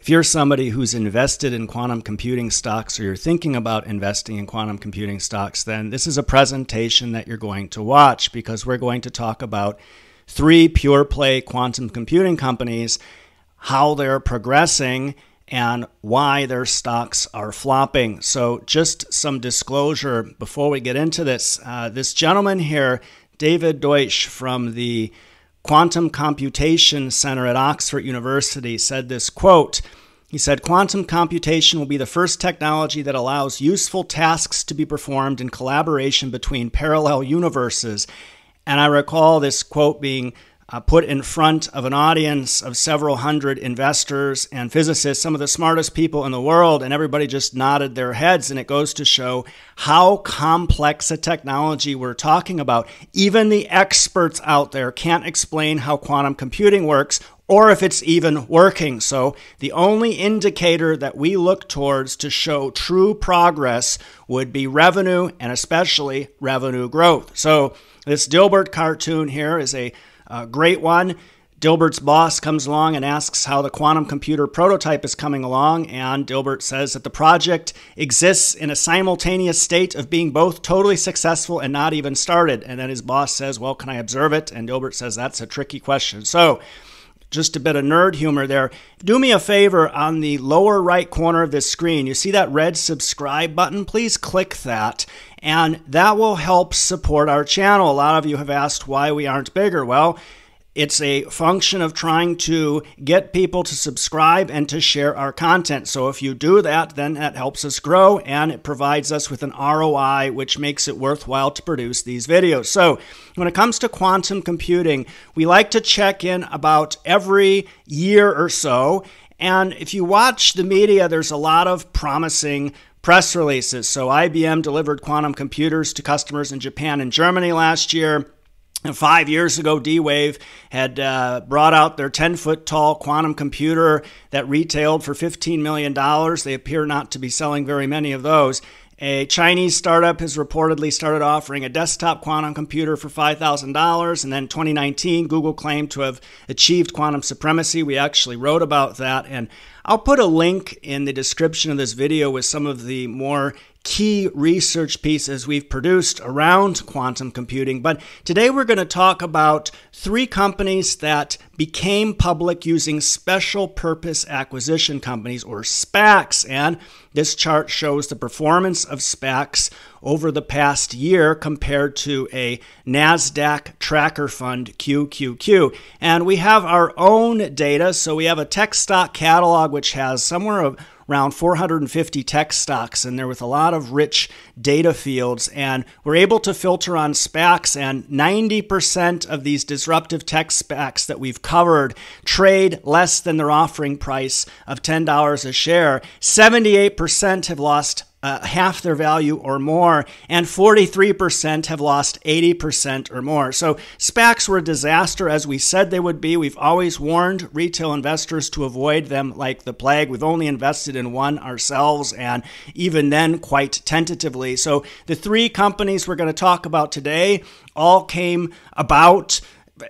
If you're somebody who's invested in quantum computing stocks or you're thinking about investing in quantum computing stocks, then this is a presentation that you're going to watch because we're going to talk about three pure play quantum computing companies, how they're progressing, and why their stocks are flopping. So, just some disclosure before we get into this. Uh, this gentleman here, David Deutsch from the Quantum Computation Center at Oxford University said this quote, he said, Quantum computation will be the first technology that allows useful tasks to be performed in collaboration between parallel universes. And I recall this quote being uh, put in front of an audience of several hundred investors and physicists, some of the smartest people in the world, and everybody just nodded their heads. And it goes to show how complex a technology we're talking about. Even the experts out there can't explain how quantum computing works or if it's even working. So, the only indicator that we look towards to show true progress would be revenue and especially revenue growth. So, this Dilbert cartoon here is a uh, great one. Dilbert's boss comes along and asks how the quantum computer prototype is coming along, and Dilbert says that the project exists in a simultaneous state of being both totally successful and not even started. And then his boss says, Well, can I observe it? And Dilbert says, That's a tricky question. So, just a bit of nerd humor there. Do me a favor on the lower right corner of this screen. You see that red subscribe button? Please click that, and that will help support our channel. A lot of you have asked why we aren't bigger. Well, it's a function of trying to get people to subscribe and to share our content. So if you do that, then that helps us grow and it provides us with an ROI, which makes it worthwhile to produce these videos. So when it comes to quantum computing, we like to check in about every year or so. And if you watch the media, there's a lot of promising press releases. So IBM delivered quantum computers to customers in Japan and Germany last year. Five years ago, D Wave had uh, brought out their 10 foot tall quantum computer that retailed for $15 million. They appear not to be selling very many of those. A Chinese startup has reportedly started offering a desktop quantum computer for $5,000. And then 2019, Google claimed to have achieved quantum supremacy. We actually wrote about that. And I'll put a link in the description of this video with some of the more key research pieces we've produced around quantum computing. But today we're going to talk about three companies that became public using special purpose acquisition companies or SPACs. And this chart shows the performance of SPACs over the past year compared to a NASDAQ tracker fund QQQ. And we have our own data. So we have a tech stock catalog which has somewhere around 450 tech stocks and there with a lot of rich data fields. And we're able to filter on SPACs, and 90% of these disruptive tech SPACs that we've covered trade less than their offering price of $10 a share. 78% have lost uh, half their value or more, and 43% have lost 80% or more. So SPACs were a disaster as we said they would be. We've always warned retail investors to avoid them like the plague. We've only invested in one ourselves, and even then, quite tentatively. So the three companies we're going to talk about today all came about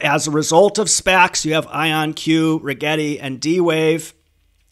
as a result of SPACs. You have IonQ, Rigetti, and D Wave.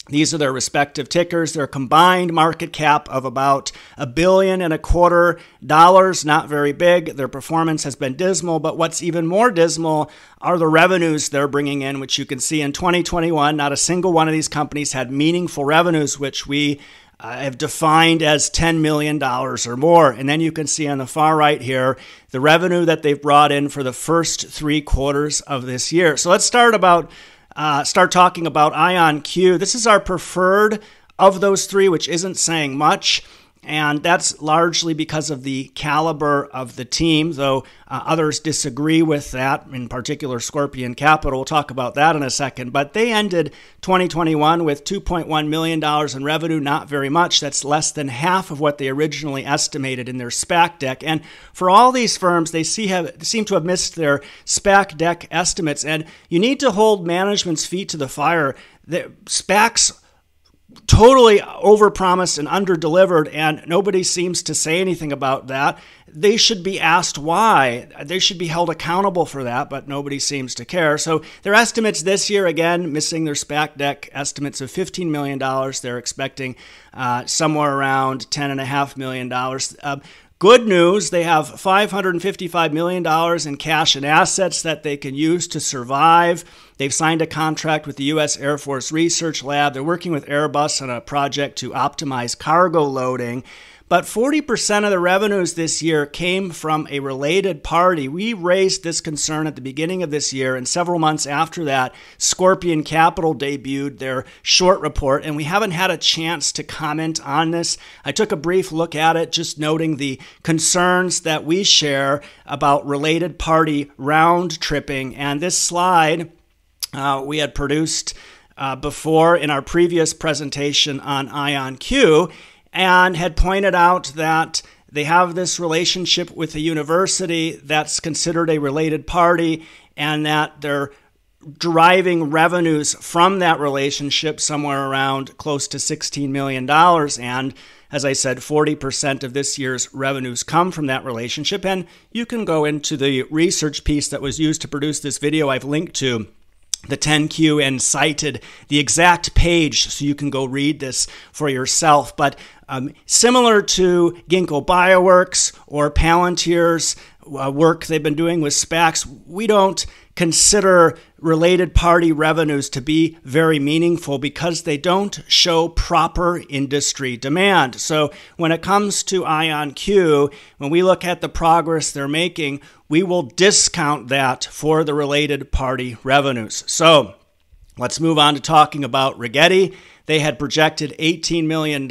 These are their respective tickers. Their combined market cap of about a billion and a quarter dollars, not very big. Their performance has been dismal, but what's even more dismal are the revenues they're bringing in, which you can see in 2021. Not a single one of these companies had meaningful revenues, which we uh, have defined as $10 million or more. And then you can see on the far right here the revenue that they've brought in for the first three quarters of this year. So let's start about uh, start talking about IonQ. This is our preferred of those three, which isn't saying much. And that's largely because of the caliber of the team, though uh, others disagree with that, in particular Scorpion Capital. We'll talk about that in a second. But they ended 2021 with $2.1 million in revenue, not very much. That's less than half of what they originally estimated in their SPAC deck. And for all these firms, they see have, seem to have missed their SPAC deck estimates. And you need to hold management's feet to the fire. The SPACs totally overpromised and underdelivered, and nobody seems to say anything about that. They should be asked why. They should be held accountable for that, but nobody seems to care. So their estimates this year, again, missing their SPAC deck estimates of $15 million. They're expecting uh, somewhere around $10.5 million. Uh, Good news, they have $555 million in cash and assets that they can use to survive. They've signed a contract with the U.S. Air Force Research Lab. They're working with Airbus on a project to optimize cargo loading. But 40% of the revenues this year came from a related party. We raised this concern at the beginning of this year, and several months after that, Scorpion Capital debuted their short report, and we haven't had a chance to comment on this. I took a brief look at it, just noting the concerns that we share about related party round tripping. And this slide uh, we had produced. Uh, before in our previous presentation on IonQ and had pointed out that they have this relationship with a university that's considered a related party and that they're deriving revenues from that relationship somewhere around close to $16 million. And as I said, 40% of this year's revenues come from that relationship. And you can go into the research piece that was used to produce this video I've linked to the 10Q and cited the exact page so you can go read this for yourself. But um, similar to Ginkgo Bioworks or Palantir's uh, work they've been doing with SPACs, we don't consider related party revenues to be very meaningful because they don't show proper industry demand. So when it comes to IonQ, when we look at the progress they're making, we will discount that for the related party revenues. So let's move on to talking about Rigetti. They had projected $18 million.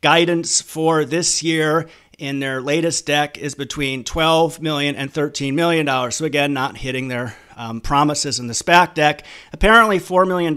Guidance for this year in their latest deck is between 12 million and 13 million dollars. So again, not hitting their um, promises in the SPAC deck. Apparently, $4 million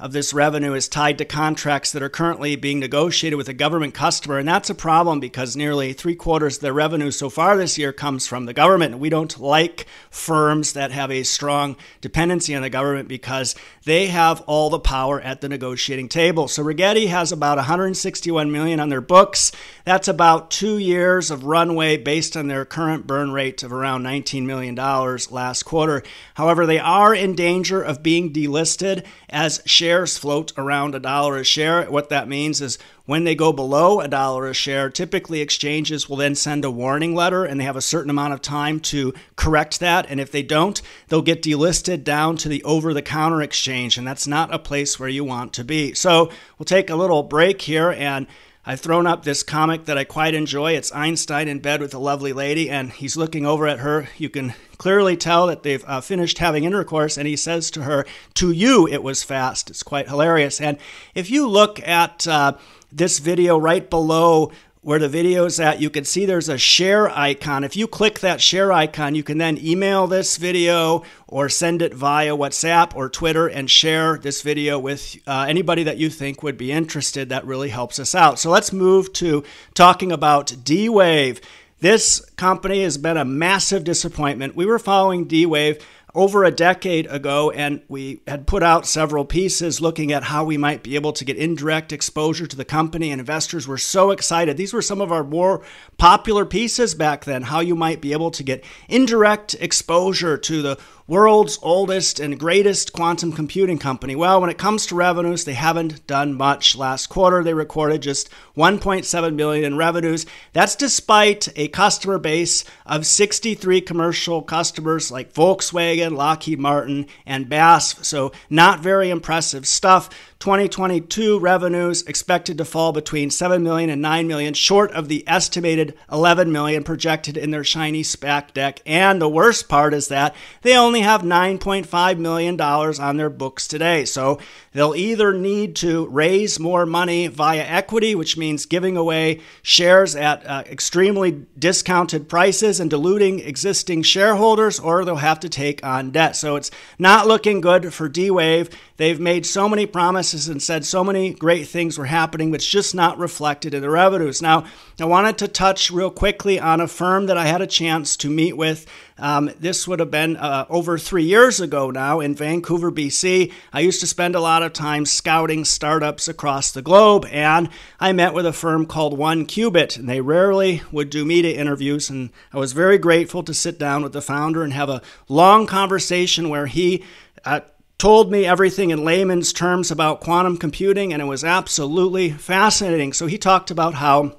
of this revenue is tied to contracts that are currently being negotiated with a government customer. And that's a problem because nearly three quarters of their revenue so far this year comes from the government. We don't like firms that have a strong dependency on the government because they have all the power at the negotiating table. So Rigetti has about 161 million on their books. That's about two years of runway based on their current burn rate of around $19 million last quarter. However, they are in danger of being delisted as shares float around a dollar a share. What that means is when they go below a dollar a share, typically exchanges will then send a warning letter and they have a certain amount of time to correct that. And if they don't, they'll get delisted down to the over the counter exchange. And that's not a place where you want to be. So we'll take a little break here and I've thrown up this comic that I quite enjoy. It's Einstein in bed with a lovely lady, and he's looking over at her. You can clearly tell that they've uh, finished having intercourse, and he says to her, To you, it was fast. It's quite hilarious. And if you look at uh, this video right below where the video is at, you can see there's a share icon. If you click that share icon, you can then email this video or send it via WhatsApp or Twitter and share this video with uh, anybody that you think would be interested. That really helps us out. So let's move to talking about D Wave. This company has been a massive disappointment. We were following D Wave over a decade ago, and we had put out several pieces looking at how we might be able to get indirect exposure to the company, and investors were so excited. These were some of our more popular pieces back then, how you might be able to get indirect exposure to the world's oldest and greatest quantum computing company. Well, when it comes to revenues, they haven't done much. Last quarter, they recorded just 1.7 million in revenues. That's despite a customer base of 63 commercial customers like Volkswagen, Lockheed Martin, and BASF. So, not very impressive stuff. 2022 revenues expected to fall between 7 million and 9 million, short of the estimated 11 million projected in their shiny SPAC deck. And the worst part is that they only have 9.5 million dollars on their books today. So they'll either need to raise more money via equity, which means giving away shares at uh, extremely discounted prices and diluting existing shareholders, or they'll have to take on debt. So it's not looking good for D Wave. They've made so many promises and said so many great things were happening, but it's just not reflected in the revenues. Now, I wanted to touch real quickly on a firm that I had a chance to meet with Um, this would have been uh, over three years ago now in Vancouver, BC. I used to spend a lot of time scouting startups across the globe, and I met with a firm called 1QBit, and they rarely would do media interviews. And I was very grateful to sit down with the founder and have a long conversation where he uh, told me everything in layman's terms about quantum computing, and it was absolutely fascinating. So he talked about how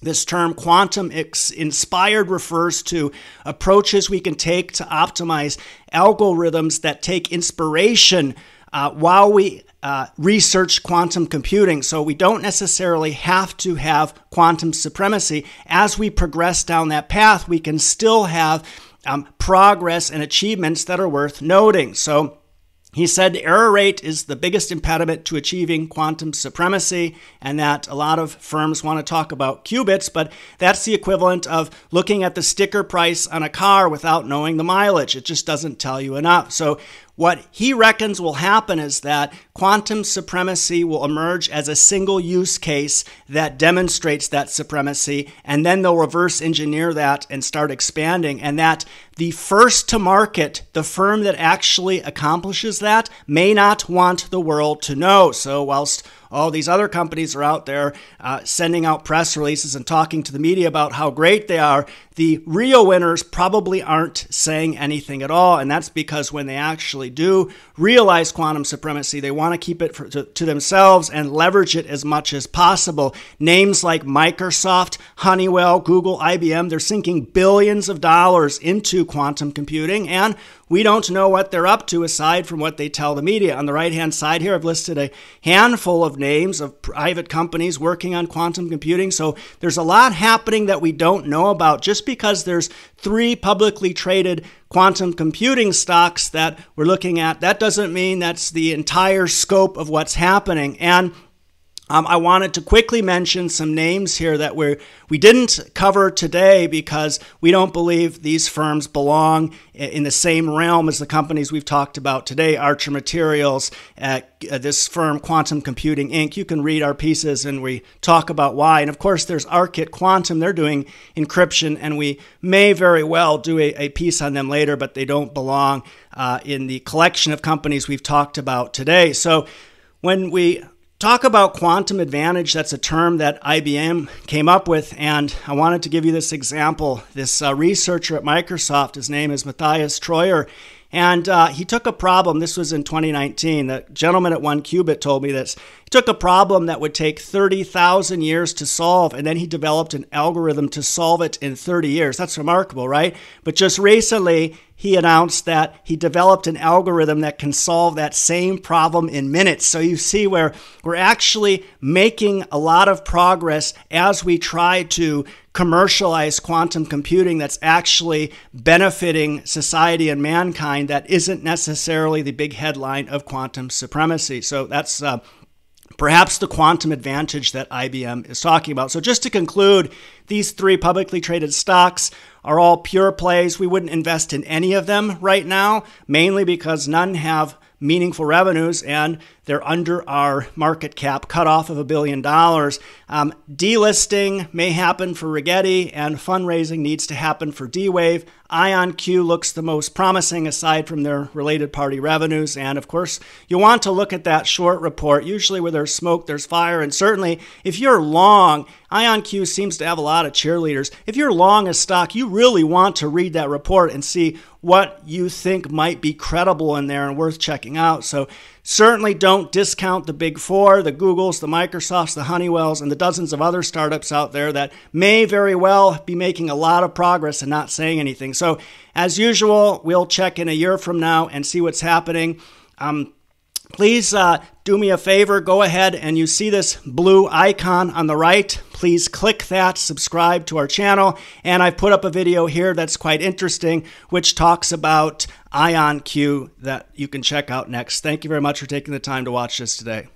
this term quantum inspired refers to approaches we can take to optimize algorithms that take inspiration uh, while we uh, research quantum computing. So we don't necessarily have to have quantum supremacy. As we progress down that path, we can still have um, progress and achievements that are worth noting. So he said error rate is the biggest impediment to achieving quantum supremacy, and that a lot of firms want to talk about qubits, but that's the equivalent of looking at the sticker price on a car without knowing the mileage. It just doesn't tell you enough. So what he reckons will happen is that quantum supremacy will emerge as a single use case that demonstrates that supremacy, and then they'll reverse engineer that and start expanding. And that the first to market, the firm that actually accomplishes that, may not want the world to know. So, whilst all these other companies are out there uh, sending out press releases and talking to the media about how great they are. The real winners probably aren't saying anything at all, and that's because when they actually do realize quantum supremacy, they want to keep it for, to, to themselves and leverage it as much as possible. Names like Microsoft, Honeywell, Google, IBM, they're sinking billions of dollars into quantum computing, and we don't know what they're up to aside from what they tell the media. On the right hand side here, I've listed a handful of names of private companies working on quantum computing. So there's a lot happening that we don't know about just because there's three publicly traded quantum computing stocks that we're looking at. That doesn't mean that's the entire scope of what's happening. And um, I wanted to quickly mention some names here that we we didn't cover today because we don't believe these firms belong in the same realm as the companies we've talked about today. Archer Materials, uh, this firm Quantum Computing Inc. You can read our pieces and we talk about why. And of course, there's Arqit Quantum. They're doing encryption, and we may very well do a, a piece on them later, but they don't belong uh, in the collection of companies we've talked about today. So when we Talk about quantum advantage. That's a term that IBM came up with. And I wanted to give you this example. This uh, researcher at Microsoft, his name is Matthias Troyer. and uh, he took a problem. This was in 2019. The gentleman at 1QBit told me this. He took a problem that would take 30,000 years to solve, and then he developed an algorithm to solve it in 30 years. That's remarkable, right? But just recently, he announced that he developed an algorithm that can solve that same problem in minutes. So you see where we're actually making a lot of progress as we try to commercialize quantum computing that's actually benefiting society and mankind that isn't necessarily the big headline of quantum supremacy. So that's uh, perhaps the quantum advantage that IBM is talking about. So, just to conclude, these three publicly traded stocks are all pure plays. We wouldn't invest in any of them right now, mainly because none have meaningful revenues and they're under our market cap cutoff of a billion dollars. Um, delisting may happen for Rigetti and fundraising needs to happen for D Wave. IonQ looks the most promising aside from their related party revenues. And of course, you want to look at that short report. Usually, where there's smoke, there's fire. And certainly, if you're long, IonQ seems to have a lot of cheerleaders. If you're long a stock, you really want to read that report and see what you think might be credible in there and worth checking out. So, certainly don't discount the big four the Googles, the Microsofts, the Honeywells, and the dozens of other startups out there that may very well be making a lot of progress and not saying anything. So, as usual, we'll check in a year from now and see what's happening. Um, please uh, do me a favor. Go ahead and you see this blue icon on the right? Please click that. Subscribe to our channel. And i've put up a video here that's quite interesting which talks about IonQ that you can check out next. Thank you very much for taking the time to watch this today